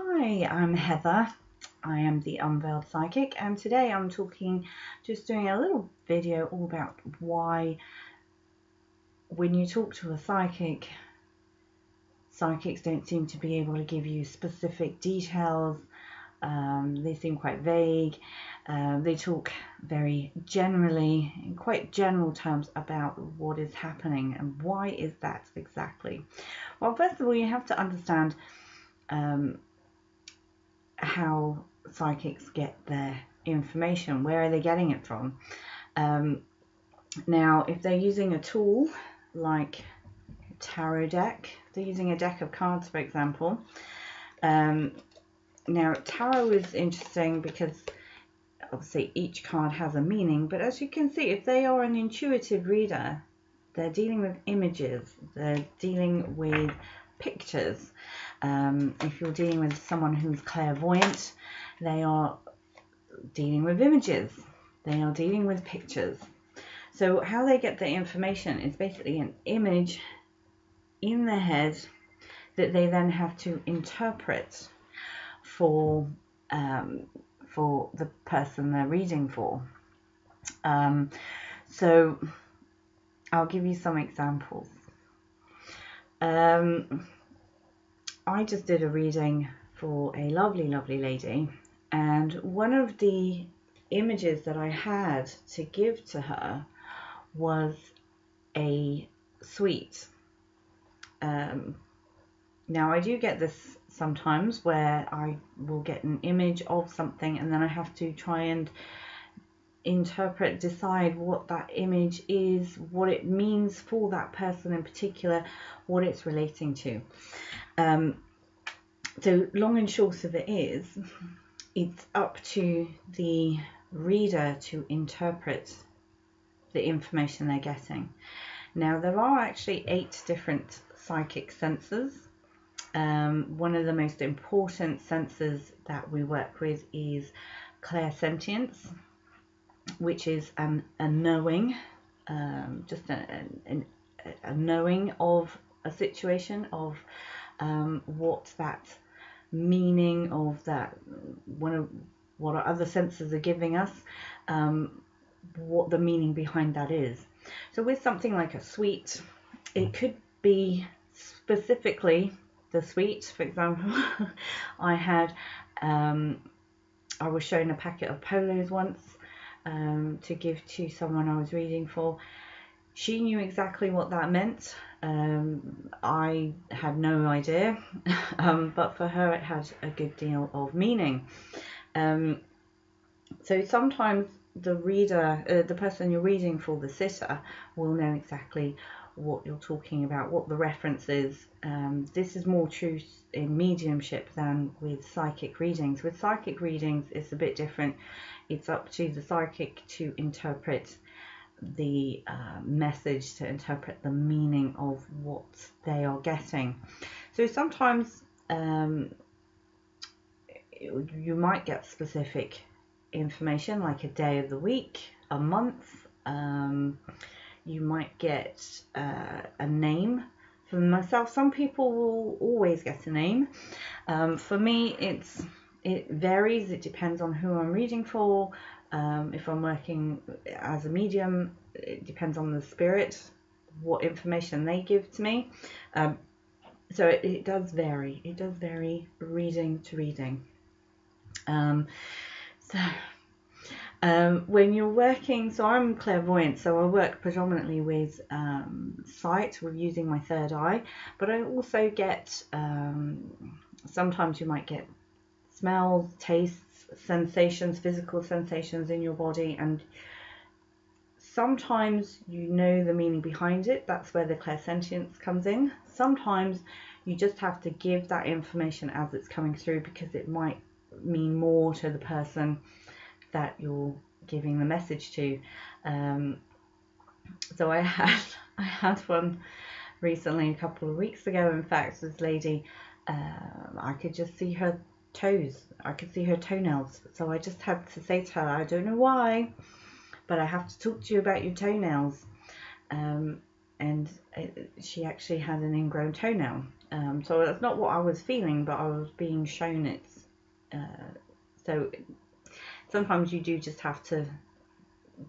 Hi, I'm Heather. I am the Unveiled Psychic, and today I'm talking, just doing a little video all about why, when you talk to a psychic, psychics don't seem to be able to give you specific details. Um, they seem quite vague. Uh, they talk very generally, in quite general terms, about what is happening and why is that exactly. Well, first of all, you have to understand um, how psychics get their information. Where are they getting it from? Um, now, if they're using a tool like a tarot deck, they're using a deck of cards, for example. Um, now, tarot is interesting because obviously each card has a meaning, but as you can see, if they are an intuitive reader, they're dealing with images, they're dealing with pictures. Um, if you're dealing with someone who's clairvoyant, they are dealing with images, they are dealing with pictures. So, how they get the information is basically an image in their head that they then have to interpret for um, for the person they're reading for. Um, so, I'll give you some examples. Um, I just did a reading for a lovely, lovely lady, and one of the images that I had to give to her was a sweet. Um, now, I do get this sometimes where I will get an image of something and then I have to try and interpret, decide what that image is, what it means for that person in particular, what it's relating to. Um, so, long and short of it is, it's up to the reader to interpret the information they're getting. Now, there are actually eight different psychic senses. Um, one of the most important senses that we work with is clairsentience which is um, a knowing, um, just a, a, a, knowing of a situation, of um, what that meaning of that, one of what our other senses are giving us, um, what the meaning behind that is. So with something like a sweet, it could be specifically the sweet. For example, I had um, I was shown a packet of polos once um, to give to someone I was reading for. She knew exactly what that meant. Um, I had no idea, um, but for her it had a good deal of meaning. Um, so sometimes the reader, uh, the person you're reading for, the sitter, will know exactly what you're talking about, what the reference is. Um, this is more true in mediumship than with psychic readings. With psychic readings, it's a bit different. It's up to the psychic to interpret the uh, message, to interpret the meaning of what they are getting. So sometimes um, you might get specific information like a day of the week, a month. Um, you might get uh, a name. For myself, some people will always get a name. Um, for me, it's it varies. It depends on who I'm reading for. Um, if I'm working as a medium, it depends on the spirit, what information they give to me. Um, so it, it, does vary. It does vary reading to reading. Um, so um, when you're working, so I'm clairvoyant, so I work predominantly with um, sight, with using my third eye, but I also get, um, sometimes you might get smells, tastes, sensations, physical sensations in your body, and sometimes you know the meaning behind it. That's where the clairsentience comes in. Sometimes you just have to give that information as it's coming through because it might mean more to the person that you're giving the message to. Um, so I had I had one recently a couple of weeks ago. In fact, this lady, uh, I could just see her toes. I could see her toenails. So I just had to say to her, I don't know why, but I have to talk to you about your toenails. Um, and it, she actually had an ingrown toenail. Um, so that's not what I was feeling, but I was being shown it. Uh, so sometimes you do just have to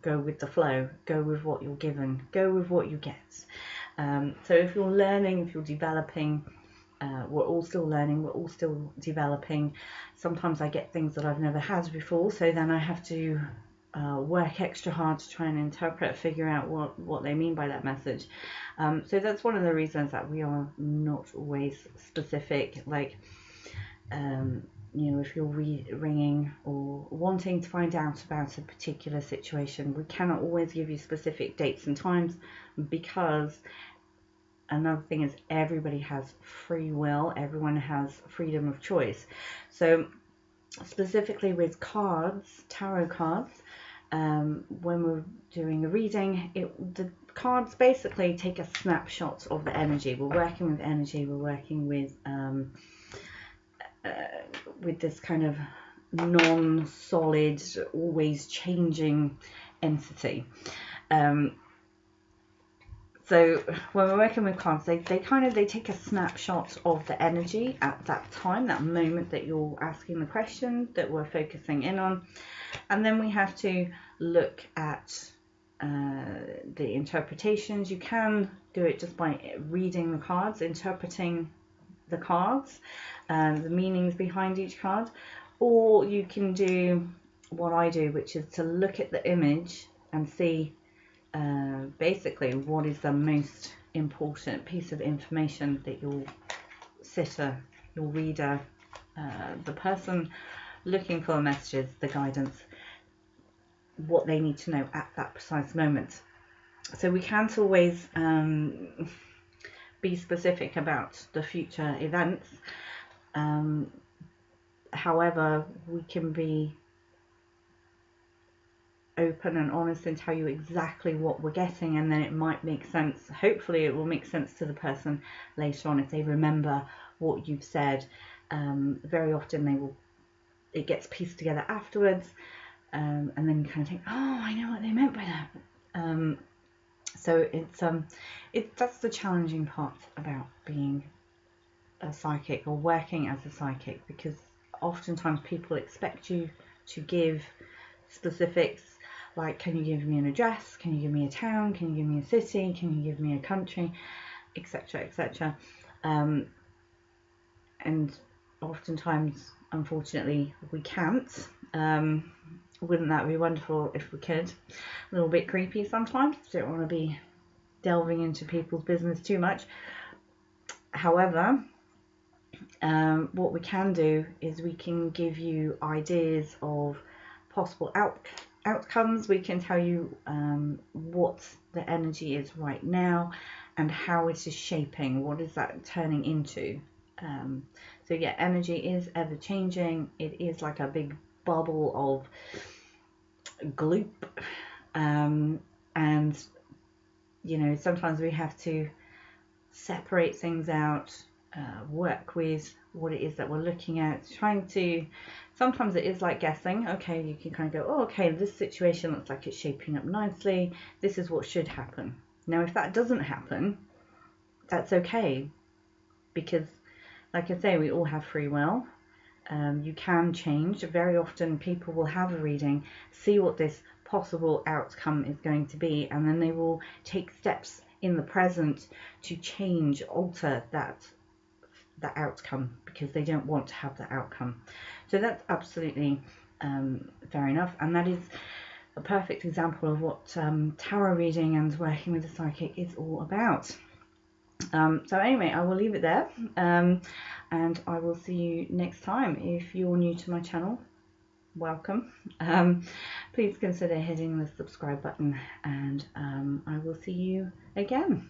go with the flow, go with what you're given, go with what you get. Um, so if you're learning, if you're developing, uh, we're all still learning, we're all still developing. Sometimes I get things that I've never had before, so then I have to uh, work extra hard to try and interpret, figure out what, what they mean by that message. Um, so that's one of the reasons that we are not always specific. Like, um, you know, if you're re- ringing or wanting to find out about a particular situation, we cannot always give you specific dates and times because another thing is everybody has free will, everyone has freedom of choice. So, specifically with cards, tarot cards, um, when we're doing a reading, it, the cards basically take a snapshot of the energy. We're working with energy, we're working with. Um, uh, with this kind of non-solid, always changing entity. Um, so when we're working with cards, they, they kind of they take a snapshot of the energy at that time, that moment that you're asking the question that we're focusing in on, and then we have to look at uh, the interpretations. You can do it just by reading the cards, interpreting the cards, and the meanings behind each card, or you can do what I do, which is to look at the image and see uh, basically what is the most important piece of information that your sitter, your reader, uh, the person looking for messages, the guidance, what they need to know at that precise moment. So we can't always um, be specific about the future events. Um, however, we can be open and honest and tell you exactly what we're getting, and then it might make sense. Hopefully, it will make sense to the person later on if they remember what you've said. Um, very often, they will. It gets pieced together afterwards, um, and then you kind of think, "Oh, I know what they meant by that." Um, so it's um, it that's the challenging part about being a psychic or working as a psychic because oftentimes people expect you to give specifics like can you give me an address? Can you give me a town? Can you give me a city? Can you give me a country? etc etc um, and oftentimes unfortunately we can't. Um, wouldn't that be wonderful if we could? A little bit creepy sometimes don't want to be delving into people's business too much. However um, what we can do is we can give you ideas of possible out, outcomes. We can tell you um, what the energy is right now and how it is shaping. What is that turning into? Um, so yeah, energy is ever changing. It is like a big bubble of gloop, um, and you know sometimes we have to separate things out uh, work with what it is that we're looking at, trying to. Sometimes it is like guessing. Okay, you can kind of go, oh, okay, this situation looks like it's shaping up nicely. This is what should happen. Now, if that doesn't happen, that's okay, because, like I say, we all have free will. Um, you can change. Very often, people will have a reading, see what this possible outcome is going to be, and then they will take steps in the present to change, alter that that outcome because they don't want to have that outcome. So that's absolutely um, fair enough, and that is a perfect example of what um, tarot reading and working with a psychic is all about. Um, so anyway, I will leave it there, um, and I will see you next time. If you're new to my channel, welcome. Um, please consider hitting the subscribe button, and um, I will see you again.